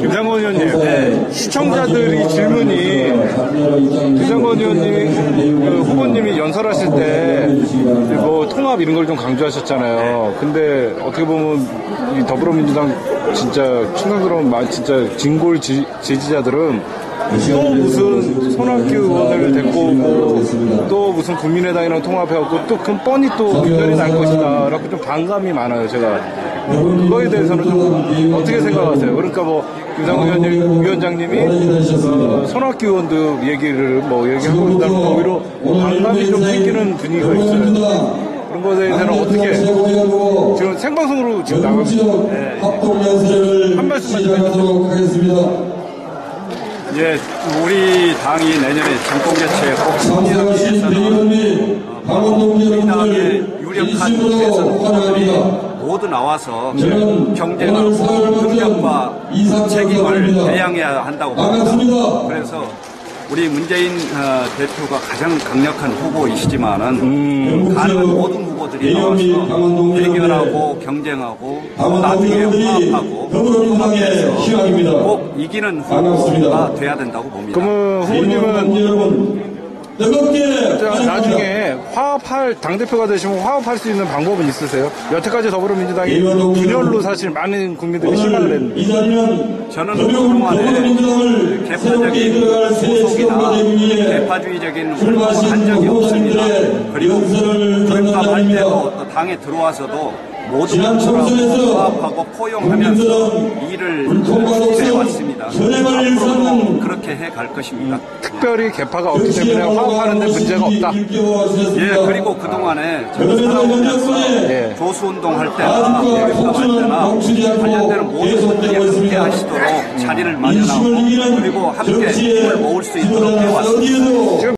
김상곤 의원님, 네, 시청자들이 질문이 김상곤 의원님, 그 후보님이 연설하실 때 뭐 통합 이런 걸 좀 강조하셨잖아요. 근데 어떻게 보면 이 더불어민주당 진짜 충성스러운 마- 진짜 진골 지, 지지자들은 또 무슨 손학규 의원을 데리고 오고 또 무슨 국민의당이랑 통합해갖고 또 그건 뻔히 또 분열이 날 것이다. 라고 좀 반감이 많아요, 제가. 그거에 대해서는 좀 어떻게 생각하세요? 그러니까 뭐 김상훈 위원장님이 어, 손학규 의원도 얘기를 뭐 얘기하고 있다는 거 오히려 뭐 반감이 좀 생기는 분위기가 있어요. 그런 것에 대해서는 어떻게 지금 생방송으로 지금 나가고 있어요. 합동연설을 한 말씀만 좀 하겠습니다. 이제 우리 당이 내년에 정권 개최에 꼭 승리하기 위해서는 우리 당의 여러분들 유력한 대선 후보들이. 모두 나와서 경쟁하고 사흘 능력과 책임을. 대항해야 한다고 봅니다. 그래서 우리 문재인 어, 대표가 가장 강력한 후보이시지만은 가능한 모든 후보들이 나와서 대결하고 경쟁하고 강원동 나중에 화합하고 더불어민주당의 희망입니다. 꼭 이기는. 후보가 돼야 된다고 봅니다. 그러면 후보님은 뜨겁게 자, 환영합니다. 나중에 화합할 당대표가 되시면 화합할 수 있는 방법은 있으세요? 여태까지 더불어민주당이 분열로 사실 많은 국민들이 실망을 했는데 이 자리는 저는 더불어- 그동안에 개파적인 소속이나 개파주의적인 운동을 한 적이 없습니다. 그리고 자리입니다. 때도 또 당에 들어와서도 지난 총선에서 화합하고 포용하면서 일을 해왔습니다. 앞으로 도 그렇게 해갈 것입니다. 특별히 개파가 없기 때문에 화합하는데 문제가 없다. 예, 그리고 그동안에 그러면서 현장권에 예. 조수운동 할 때나 대립할 때나 관련되는 모든 분들이 함께. 하시도록 자리를 마련하고 그리고 함께 힘을 모을 수 있도록 해왔습니다.